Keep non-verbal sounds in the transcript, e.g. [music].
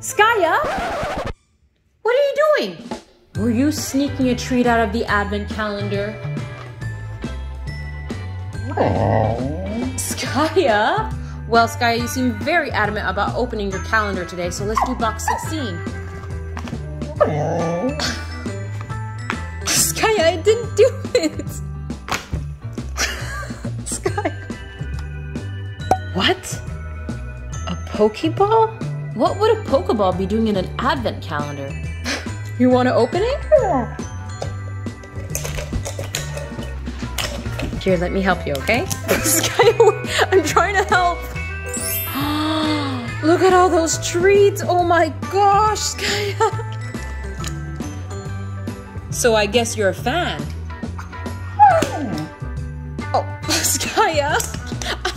Skaya? What are you doing? Were you sneaking a treat out of the advent calendar? Skaya. Well, Skaya, you seem very adamant about opening your calendar today, so let's do box 16. [laughs] Skaya, I didn't do it! [laughs] Skaya. What? A Pokeball? What would a Pokeball be doing in an advent calendar? [laughs] you want to open it? Yeah. Here, let me help you, okay? [laughs] [laughs] I'm trying to help. [gasps] Look at all those treats. Oh my gosh, Skaya. So I guess you're a fan. Hmm. Oh, Skaya.